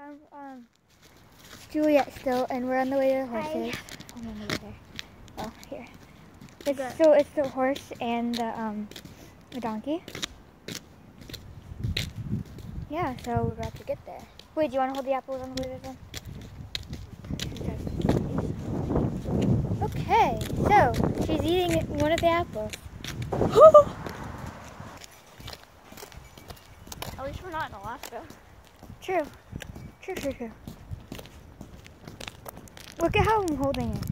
found um, Juliet still, and we're on the way to the Hi. horses. Oh, no, there. Oh, here. It's Good. so it's the horse and the um, the donkey. Yeah, so we're about to get there. Wait, do you want to hold the apples on the way there? then? Okay, so she's eating one of the apples. At least we're not in Alaska. True. True, true, true. Look at how I'm holding it.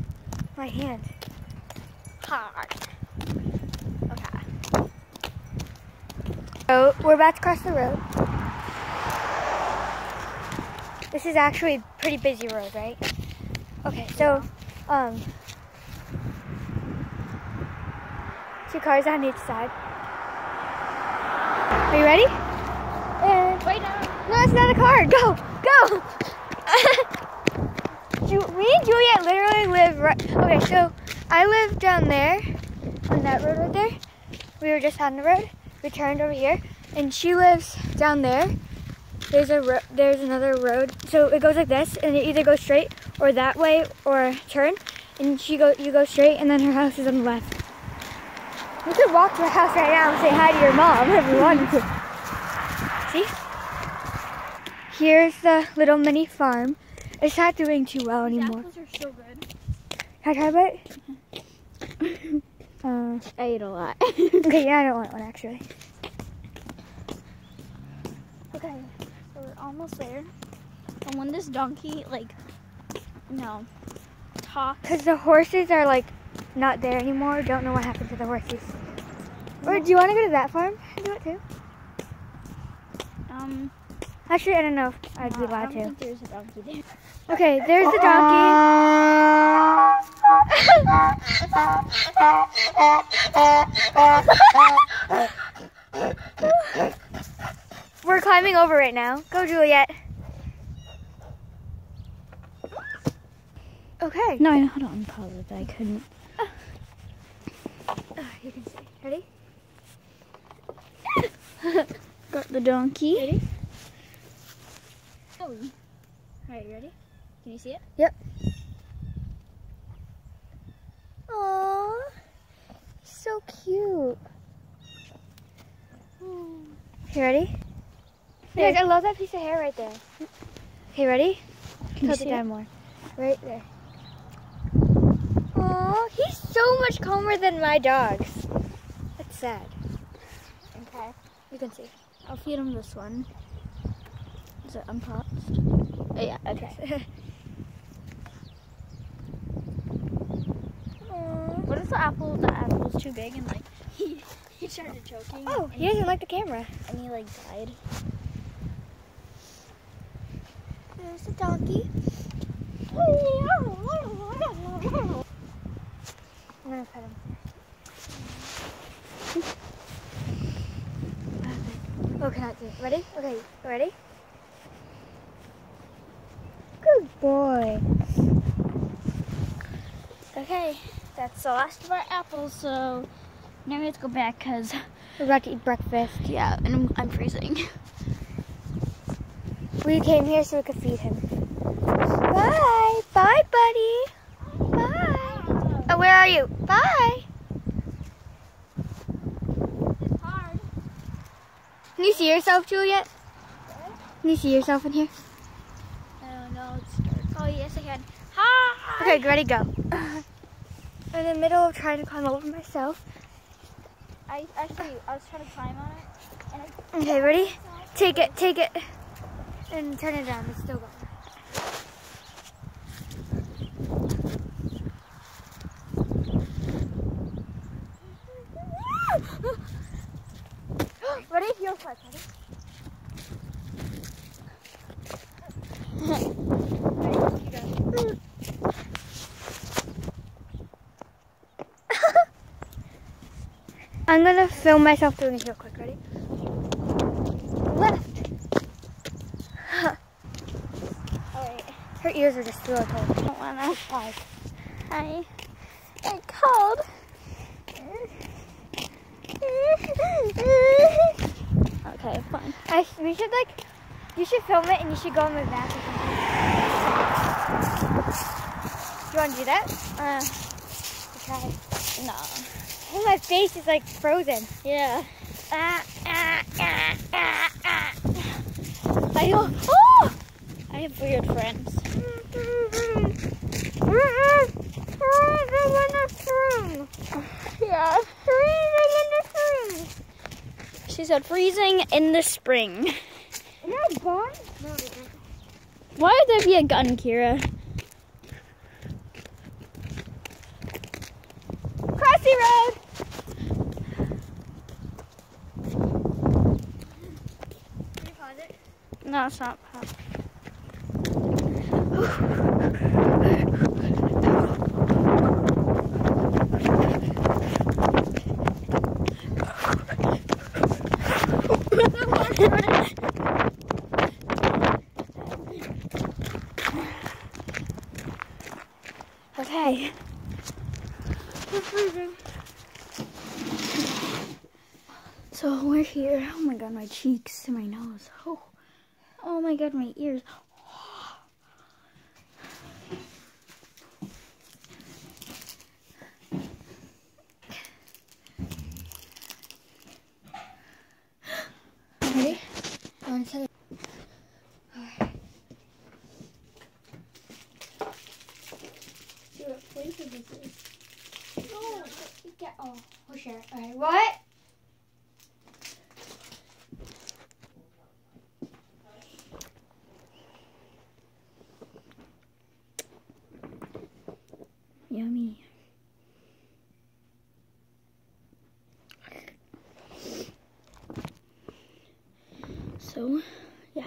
My hand. Hard. Okay. So we're about to cross the road. This is actually a pretty busy road, right? Okay, so um two cars on each side. Are you ready? And Wait, no. no, it's not a car. Go, go. Me and Juliet literally live right. Okay, so I live down there on that road right there. We were just on the road. We turned over here, and she lives down there. There's a there's another road, so it goes like this, and it either goes straight or that way or turn. And she go you go straight, and then her house is on the left. You could walk to her house right now and say hi to your mom if you wanted to. See? Here's the little mini farm. It's not doing too well anymore. apples are so good. Can I try a bite? uh, I ate a lot. okay, yeah, I don't want one actually. okay, so we're almost there. And when this donkey, like, no, talks. Because the horses are like not there anymore. Don't know what happened to the horses. Or do you want to go to that farm and do it too? Um, Actually, I don't know if I'd be allowed to. there's a donkey there. Okay, there's the donkey. We're climbing over right now. Go, Juliet. Okay. No, I know how to unpause it, but I couldn't. Uh, you can see. Ready? Got the donkey. Ready? Oh. Alright, you ready? Can you see it? Yep. Aww. So cute. You ready? Yeah. Guys, I love that piece of hair right there. Okay, ready? Can you Tilt see it it? more. Right there. Aww, he's so much calmer than my dogs. That's sad. Okay. You can see. I'll feed him this one. Is it unpaused? Oh, yeah, okay. What if the apple, the apple's too big and like he, he started choking? Oh, he doesn't like the camera. And he like died. There's the donkey. I'm gonna pet him. It? Ready? Okay, ready? Good boy. Okay, that's the last of our apples. So now we have to go back because We're about to eat breakfast. yeah, and I'm, I'm freezing. We came here so we could feed him. Bye. Bye, buddy. Bye. Oh, where are you? Bye. Can you see yourself, Juliet? Can you see yourself in here? I don't know. It's dark. Oh can. Hi. Okay, ready, go. I'm in the middle of trying to climb over myself. I actually I was trying to climb on it, and I Okay, ready? Take it, take it, and turn it down. It's still going. ready? You're first. Ready? ready? I'm gonna film myself doing it real quick. Ready? Left. Alright. Her ears are just really cold. I don't wanna. Hi. It's cold. Okay, fine. I we should like You should film it and you should go on my back something. You want to do that? Uh, Okay. no. Oh, my face is like frozen. Yeah. Ah, ah, ah, ah, ah. I have, oh! I have weird friends. Yeah. She said freezing in the spring. Why would there be a gun, Kira? Crossy Road. Can you pause it? No, it's not. pop. okay. So we're here. Oh my god, my cheeks and my nose. Oh, oh my god, my ears. Ready? One second. See what flavor this is. Oh, get, oh, we'll share. Alright, what? Yummy. So, yeah.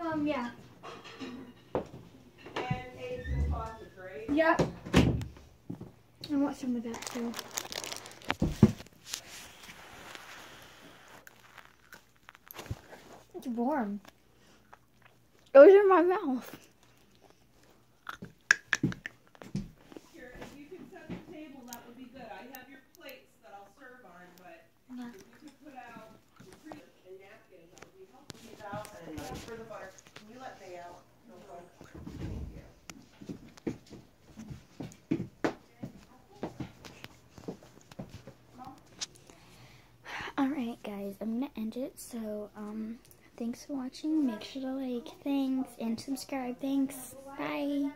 Um, yeah. And eggs and sausage, right? Yep. I want some of that too. It's warm. It was in my mouth. Here, if you could set the table, that would be good. I have your plates that I'll serve on, but Yeah. if you could put out the treats and napkins, that would be helpful. These out and uh, for the butter. Can you let me out? No problem. Thank you. Alright, guys, I'm gonna end it. So, um, thanks for watching. Make sure to like, thanks, and subscribe. Thanks. Bye.